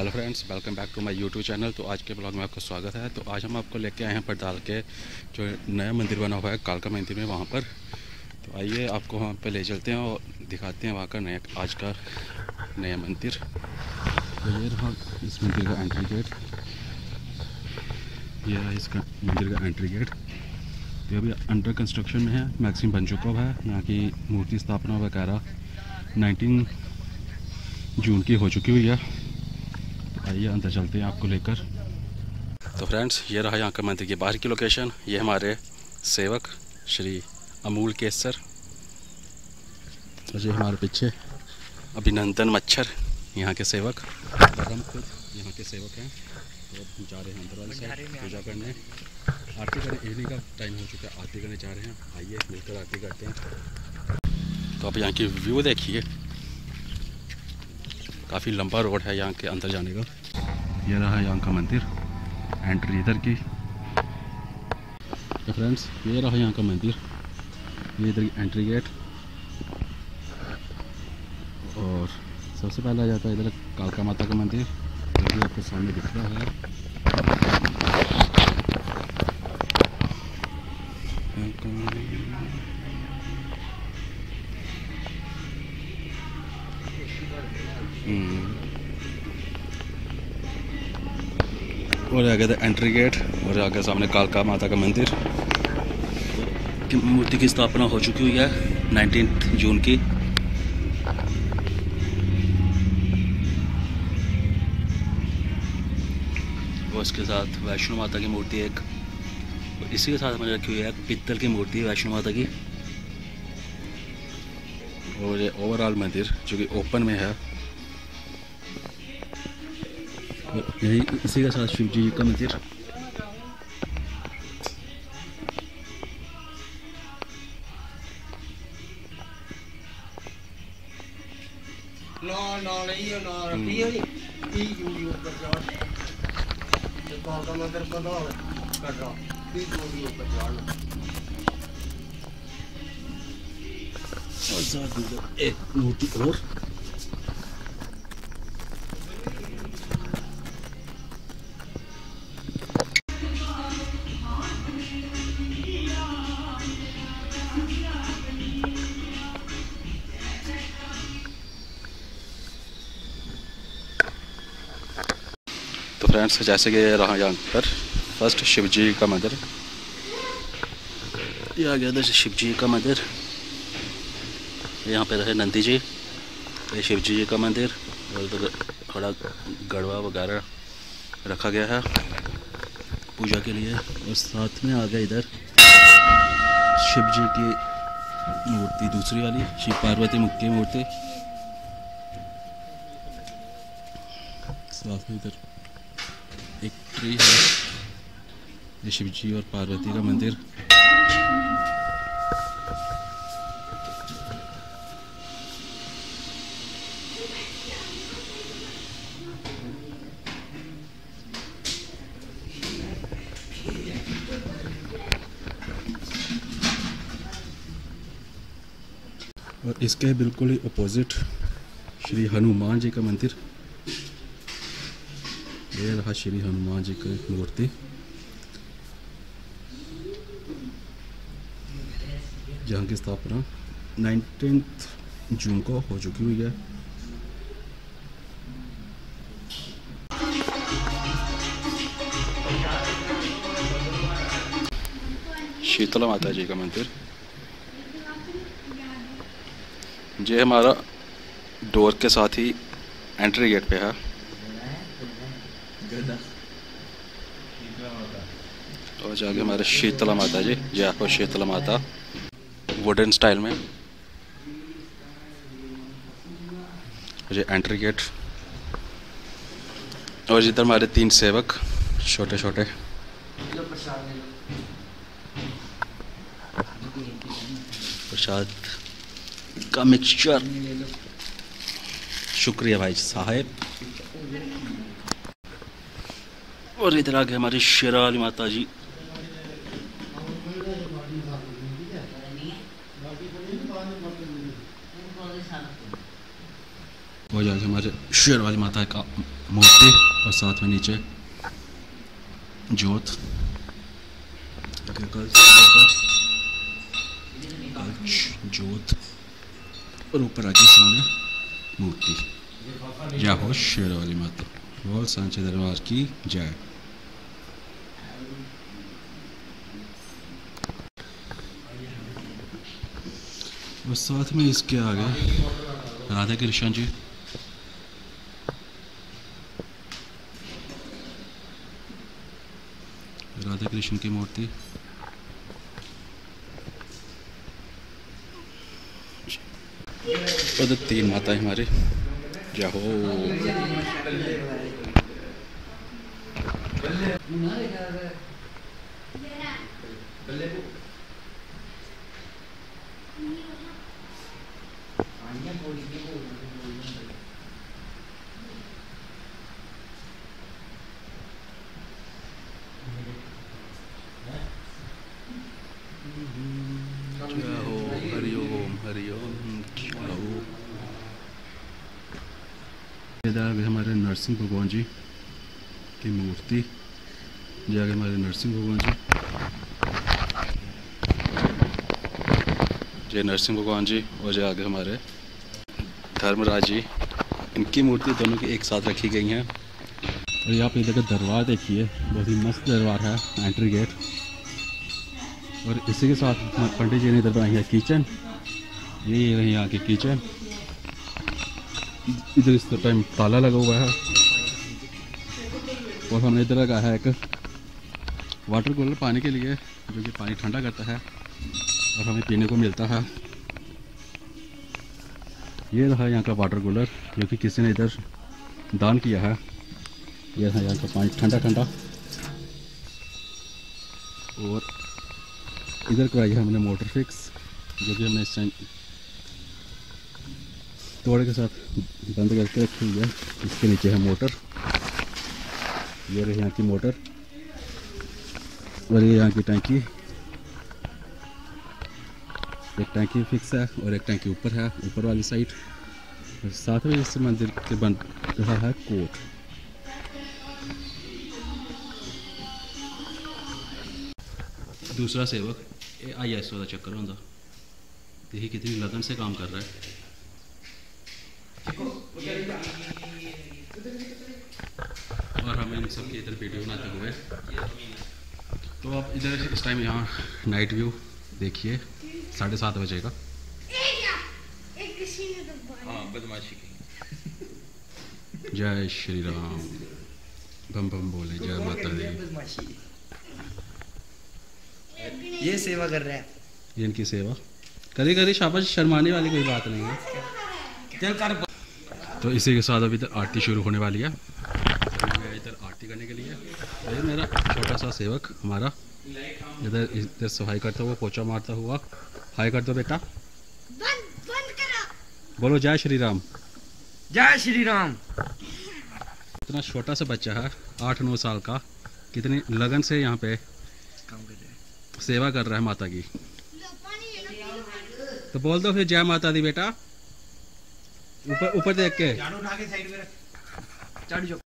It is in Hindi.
Hello friends welcome back to my YouTube channel तो आज के ब्लॉग में आपका स्वागत है। तो आज हम आपको लेके आए हैं पड़ताल के जो नया मंदिर बना हुआ है, कालका मंदिर में वहाँ पर। तो आइए आपको वहाँ पे ले चलते हैं और दिखाते हैं वहाँ का नया, आज का नया मंदिर। तो ये रहा इस मंदिर का एंट्री गेट ये रहा इसका मंदिर का एंट्री गेट ये अभी अंडर कंस्ट्रक्शन में है मैक्सिमम बन चुका है यहाँ की मूर्ति स्थापना वगैरह। नाइनटीन जून की हो चुकी हुई है। आइए अंदर चलते हैं आपको लेकर। तो फ्रेंड्स ये रहा यहाँ का मंदिर की बाहर की लोकेशन ये हमारे सेवक श्री अमूल केसर। और ये हमारे पीछे अभिनंदन मच्छर यहाँ के सेवक। और हम खुद यहाँ के सेवक हैं। तो हम जा रहे हैं अंदर वाले साइड पूजा करने। आरती करने इवनिंग का टाइम हो चुका है आरती करने जा रहे हैं। आइए मिलकर आरती करते हैं। तो आप यहाँ की व्यू देखिए। काफ़ी लंबा रोड है यहाँ के अंदर जाने का। ये रहा यहाँ का मंदिर एंट्री इधर की। तो फ्रेंड्स ये रहा यहाँ का मंदिर। ये इधर की एंट्री गेट और सबसे पहले आ जाता है इधर कालका माता का मंदिर जो कि आपके सामने दिख रहा है। और आगे था एंट्री गेट और आगे सामने कालका माता का मंदिर। की मूर्ति की स्थापना हो चुकी हुई है नाइनटीन जून की। और इसके साथ वैष्णो माता की मूर्ति एक इसी के साथ हमारे रखी हुई है पित्तल की मूर्ति वैष्णो माता की। और ये ओवरऑल मंदिर जो कि ओपन में है। यही इसी के साथ शिव जी का मंदिर। ਨਾ तो फ्रेंड्स, जैसे कि रहा यहाँ पर, फ़र्स्ट शिव जी का मंदिर। ये आ गया से शिव जी का मंदिर। यहाँ पे रहे नंदी जी, ये शिव जी का मंदिर, और इधर थोड़ा गड़वा वगैरह रखा गया है। पूजा के लिए, और साथ में आ गया इधर शिव जी की मूर्ति, दूसरी वाली, शिव पार्वती की मूर्ति। साथ में इधर एक ट्री है, ये शिव जी और पार्वती का मंदिर। और इसके बिल्कुल ही अपोजिट श्री हनुमान जी का मंदिर। ये रहा श्री हनुमान जी की मूर्ति। जहाँ की स्थापना नाइनटीन जून को हो चुकी हुई है। शीतला माता जी का मंदिर। ये हमारा डोर के साथ ही एंट्री गेट पे है। और जाके हमारे शीतला माता जी ये आपको शीतला माता वुडन स्टाइल में। ये एंट्री गेट और इधर हमारे तीन सेवक छोटे छोटे प्रसाद। का मिक्सचर शुक्रिया भाई साहेब। और इधर आगे हमारी शेरा वाली माता जी। वो जाके हमारे शेर वाली माता का मूर्ति और साथ में नीचे जोत जोत और ऊपर आगे सामने मूर्ति। जय हो शेर वाली माता। बोल, सांचे दरबार की जय। और साथ में इसके आगे। राधा कृष्ण जी। राधा कृष्ण की मूर्ति। और तीन माता है हमारे जय हो जय हो हरि ओम हरि ओम जय हो आगे हमारे नरसिंह भगवान जी की मूर्ति। ये हमारे नरसिंह भगवान जी। जय नरसिंह भगवान जी और जो आगे हमारे धर्मराज जी। इनकी मूर्ति दोनों की एक साथ रखी गई हैं। और यहाँ पे का दरबार देखिए, बहुत ही मस्त दरबार है, एंट्री गेट। और इसी के साथ पंडित जी ने इधर बनाई है किचन। ये रही यहाँ की किचन। इधर इस टाइम ताला लगा हुआ है। और हमने इधर लगाया है एक वाटर कूलर पानी के लिए, जो कि पानी ठंडा करता है और हमें पीने को मिलता है। ये रहा यहाँ का वाटर कूलर जो कि किसी ने इधर दान किया है। ये रहा यहाँ का पानी ठंडा ठंडा। और इधर कराई है हमने मोटर फिक्स जो कि हमने इस टाइम तोड़े के साथ बंद करके रखी हुई है। इसके नीचे है मोटर। ये रही यहाँ की मोटर। और ये यहाँ की टैंकी। एक टैंकी फिक्स है और एक टैंकी ऊपर है, ऊपर वाली साइड। और साथ में इस मंदिर के बन रहा है कोट। दूसरा सेवक आई एस का चक्कर होंगे देखिए कितनी लगन से काम कर रहा है। और हमें इन सब की इधर वीडियो बनाते हुए। तो आप इधर इस टाइम यहाँ नाइट व्यू देखिए साढ़े सात बजे का हाँ बदमाशी की। जय श्री राम। बम बम बोले जय माता दी। ये सेवा कर रहे है। ये इनकी सेवा। करी करी शाबाश शर्माने वाली कोई बात नहीं है। चल कर तो इसी के साथ अभी इधर आरती शुरू होने वाली है। मैं इधर आरती करने के लिए तो ये मेरा छोटा सा सेवक हमारा इधर इधर सफ़ाई करता हुआ पोछा मारता हुआ। हाय कर दो बेटा। बंद बंद करो। बोलो जय श्री राम। जय श्री राम। इतना छोटा सा बच्चा है आठ नौ साल का। कितनी लगन से यहाँ पे काम कर रहा है सेवा कर रहा है माता की तो बोल दो फिर जय माता दी बेटा। ऊपर ऊपर देख के। उठा के साइड में